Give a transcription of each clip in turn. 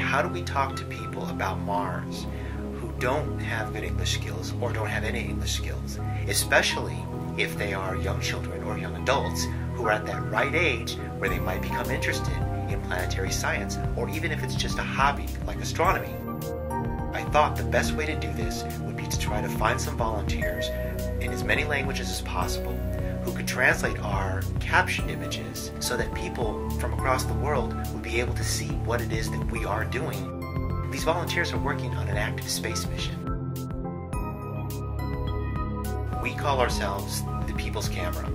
how do we talk to people about Mars who don't have good English skills or don't have any English skills, especially if they are young children or young adults who are at that right age where they might become interested in planetary science, or even if it's just a hobby like astronomy. I thought the best way to do this would be to try to find some volunteers in as many languages as possible who could translate our captioned images so that people from across the world would be able to see what it is that we are doing. These volunteers are working on an active space mission. We call ourselves the People's Camera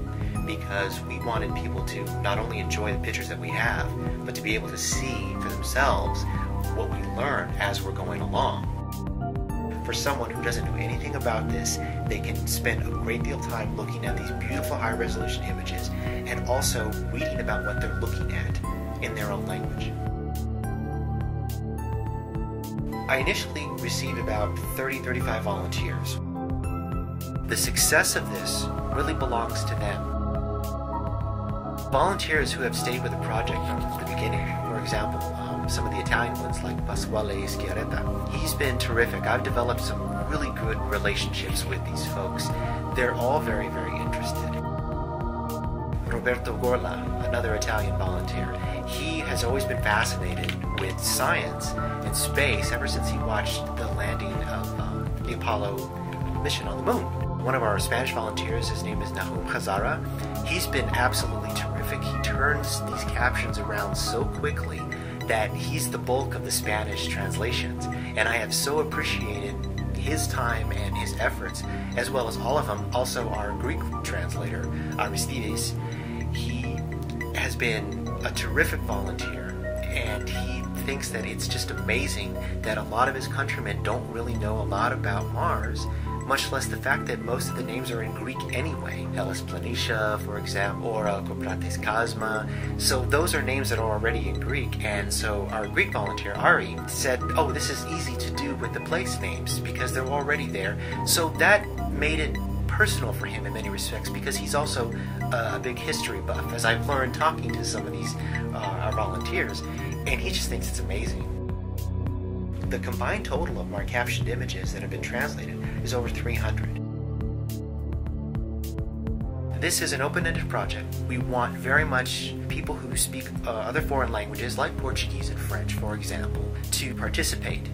because we wanted people to not only enjoy the pictures that we have, but to be able to see for themselves what we learn as we're going along. For someone who doesn't know anything about this, they can spend a great deal of time looking at these beautiful high resolution images and also reading about what they're looking at in their own language. I initially received about 30 35 volunteers. The success of this really belongs to them volunteers who have stayed with the project from the beginning, for example, um, some of the Italian ones like Pasquale Schiaretta, he's been terrific. I've developed some really good relationships with these folks. They're all very, very interested. Roberto Gorla, another Italian volunteer, he has always been fascinated with science and space ever since he watched the landing of um, the Apollo mission on the moon. One of our Spanish volunteers, his name is Nahum Khazara, he's been absolutely turns these captions around so quickly that he's the bulk of the Spanish translations. And I have so appreciated his time and his efforts, as well as all of them. Also, our Greek translator, Aristides, he has been a terrific volunteer, and he thinks that it's just amazing that a lot of his countrymen don't really know a lot about Mars much less the fact that most of the names are in Greek anyway. Hellas Planitia, for example, or uh, Coprates Chasma. So those are names that are already in Greek. And so our Greek volunteer, Ari, said, oh, this is easy to do with the place names because they're already there. So that made it personal for him in many respects because he's also a big history buff, as I've learned talking to some of these uh, our volunteers, and he just thinks it's amazing. The combined total of our captioned images that have been translated is over 300. This is an open-ended project. We want very much people who speak uh, other foreign languages like Portuguese and French, for example, to participate.